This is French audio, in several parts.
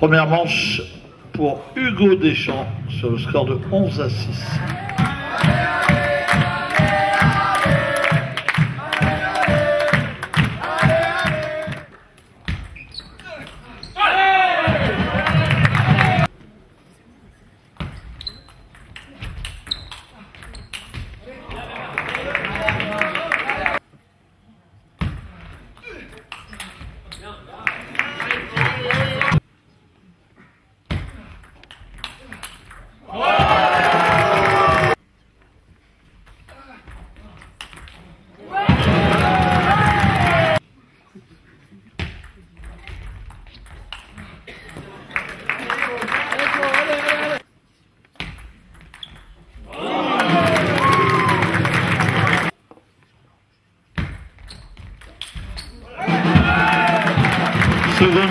Première manche pour Hugo Deschamps sur le score de 11 à 6.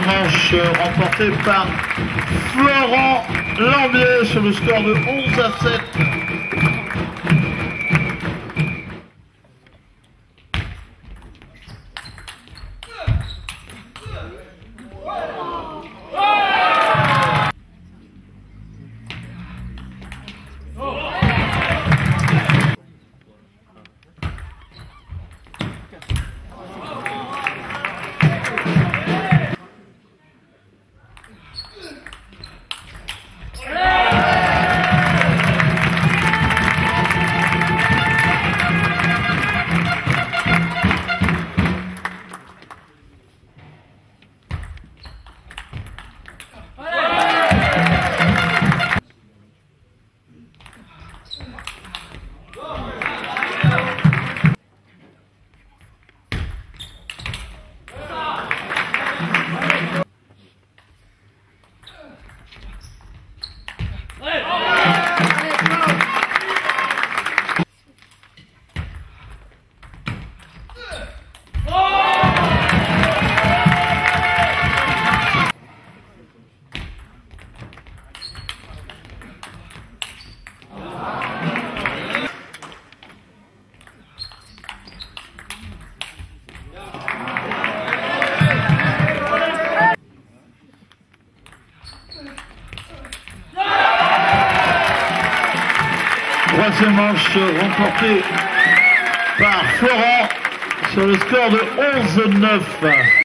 Manche remportée par Florent Lambier sur le score de 11 à 7. Hey. Troisième manche remportée par Florent sur le score de 11-9.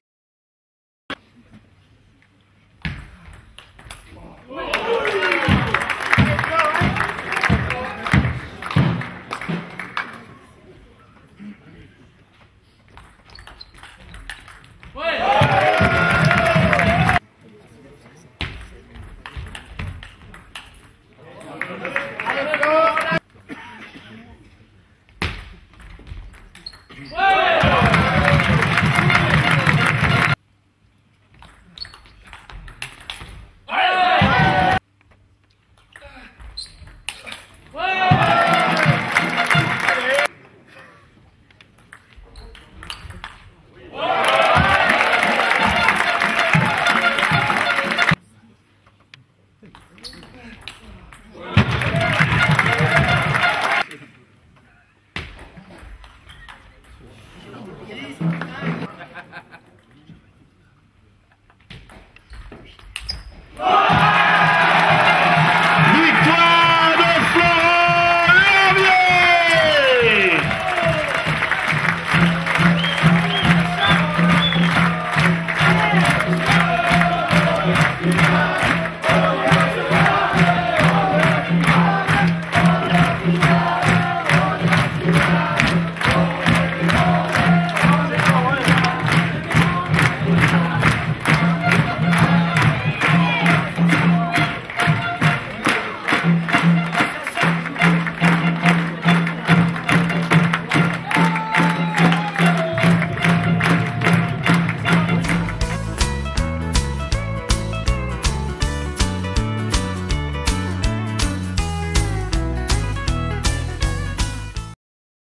Yeah.